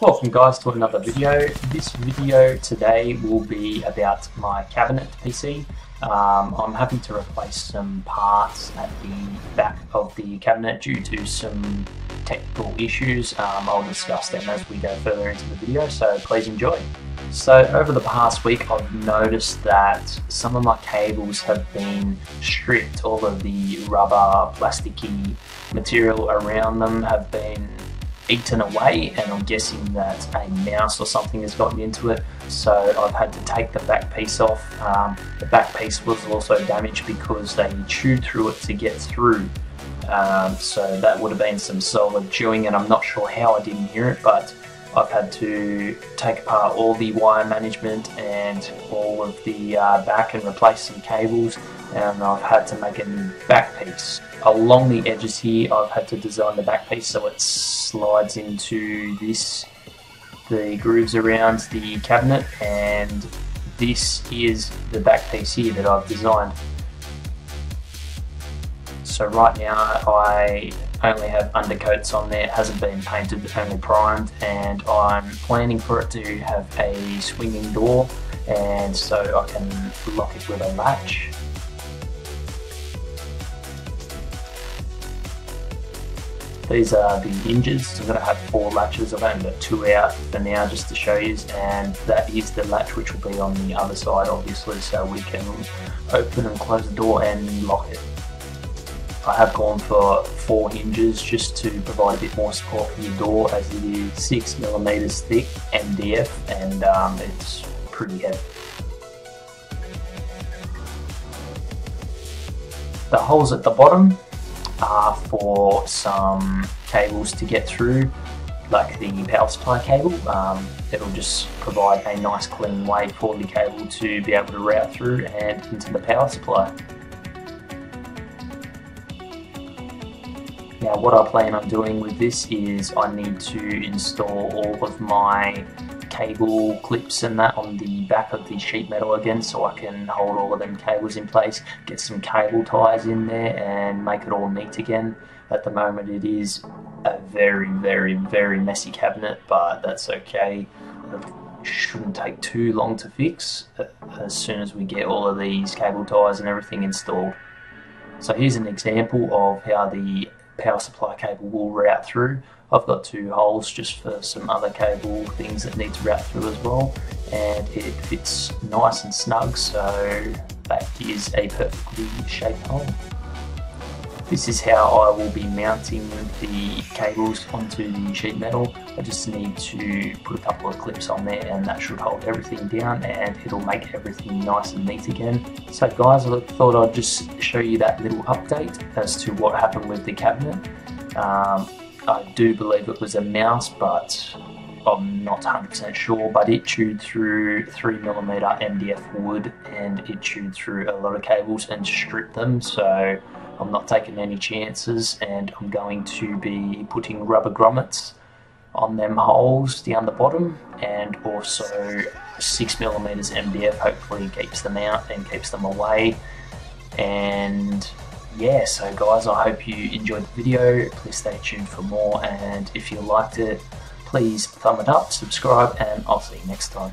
Welcome guys to another video. This video today will be about my cabinet PC. Um, I'm having to replace some parts at the back of the cabinet due to some technical issues. Um, I'll discuss them as we go further into the video, so please enjoy. So over the past week I've noticed that some of my cables have been stripped, all of the rubber, plasticky material around them have been eaten away and I'm guessing that a mouse or something has gotten into it so I've had to take the back piece off. Um, the back piece was also damaged because they chewed through it to get through um, so that would have been some solid chewing and I'm not sure how I didn't hear it but I've had to take apart all the wire management and all of the uh, back and replace some cables and I've had to make a new back piece. Along the edges here I've had to design the back piece so it slides into this, the grooves around the cabinet and this is the back piece here that I've designed. So right now I only have undercoats on there, it hasn't been painted, only primed, and I'm planning for it to have a swinging door, and so I can lock it with a latch. These are the hinges. I'm going to have four latches. I've only got two out for now just to show you and that is the latch which will be on the other side obviously so we can open and close the door and lock it. I have gone for four hinges just to provide a bit more support for the door as it is six millimeters thick MDF and um, it's pretty heavy. The holes at the bottom are for some cables to get through like the power supply cable. Um, it'll just provide a nice clean way for the cable to be able to route through and into the power supply. Now what I plan on doing with this is I need to install all of my cable clips and that on the back of the sheet metal again so I can hold all of them cables in place, get some cable ties in there and make it all neat again. At the moment it is a very very very messy cabinet but that's okay. It shouldn't take too long to fix uh, as soon as we get all of these cable ties and everything installed. So here's an example of how the power supply cable will route through. I've got two holes just for some other cable things that need to route through as well and it fits nice and snug so that is a perfectly shaped hole. This is how I will be mounting the cables onto the sheet metal. I just need to put a couple of clips on there and that should hold everything down and it'll make everything nice and neat again. So guys, I thought I'd just show you that little update as to what happened with the cabinet. Um, I do believe it was a mouse, but I'm not 100% sure, but it chewed through 3mm MDF wood and it chewed through a lot of cables and stripped them, so I'm not taking any chances and I'm going to be putting rubber grommets on them holes down the bottom and also 6mm MDF hopefully keeps them out and keeps them away. And yeah so guys I hope you enjoyed the video. Please stay tuned for more and if you liked it please thumb it up subscribe and I'll see you next time